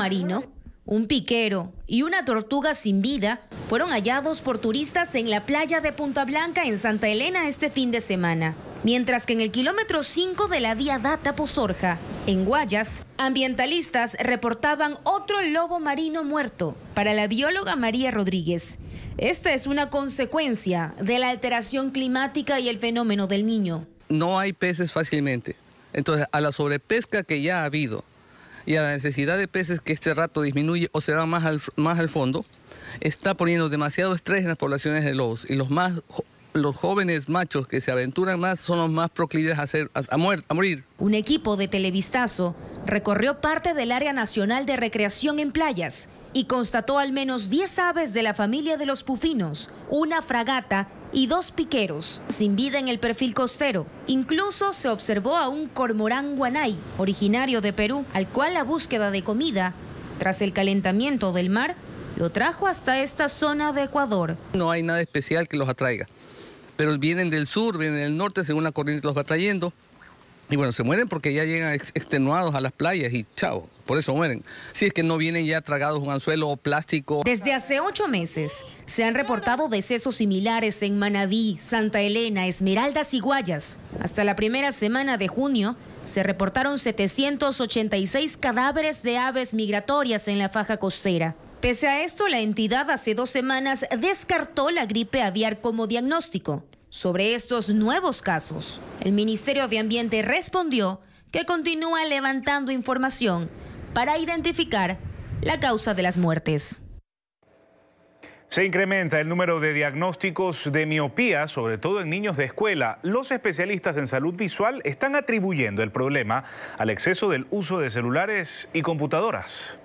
marino, un piquero y una tortuga sin vida fueron hallados por turistas en la playa de Punta Blanca en Santa Elena este fin de semana. Mientras que en el kilómetro 5 de la vía Data Pozorja, en Guayas, ambientalistas reportaban otro lobo marino muerto. Para la bióloga María Rodríguez, esta es una consecuencia de la alteración climática y el fenómeno del niño. No hay peces fácilmente. Entonces, a la sobrepesca que ya ha habido y a la necesidad de peces que este rato disminuye o se va más al, más al fondo, está poniendo demasiado estrés en las poblaciones de lobos y los más los jóvenes machos que se aventuran más son los más proclives a, ser, a, a, morir. Un equipo de televistazo recorrió parte del área nacional de recreación en playas y constató al menos 10 aves de la familia de los pufinos, una fragata y dos piqueros sin vida en el perfil costero. Incluso se observó a un cormorán guanay, originario de Perú, al cual la búsqueda de comida, tras el calentamiento del mar, lo trajo hasta esta zona de Ecuador. No hay nada especial que los atraiga pero vienen del sur, vienen del norte, según la corriente los va trayendo. Y bueno, se mueren porque ya llegan extenuados a las playas y chao, por eso mueren. Si es que no vienen ya tragados un anzuelo o plástico. Desde hace ocho meses se han reportado decesos similares en Manabí, Santa Elena, Esmeraldas y Guayas. Hasta la primera semana de junio se reportaron 786 cadáveres de aves migratorias en la faja costera. Pese a esto, la entidad hace dos semanas descartó la gripe aviar como diagnóstico. Sobre estos nuevos casos, el Ministerio de Ambiente respondió que continúa levantando información para identificar la causa de las muertes. Se incrementa el número de diagnósticos de miopía, sobre todo en niños de escuela. Los especialistas en salud visual están atribuyendo el problema al exceso del uso de celulares y computadoras.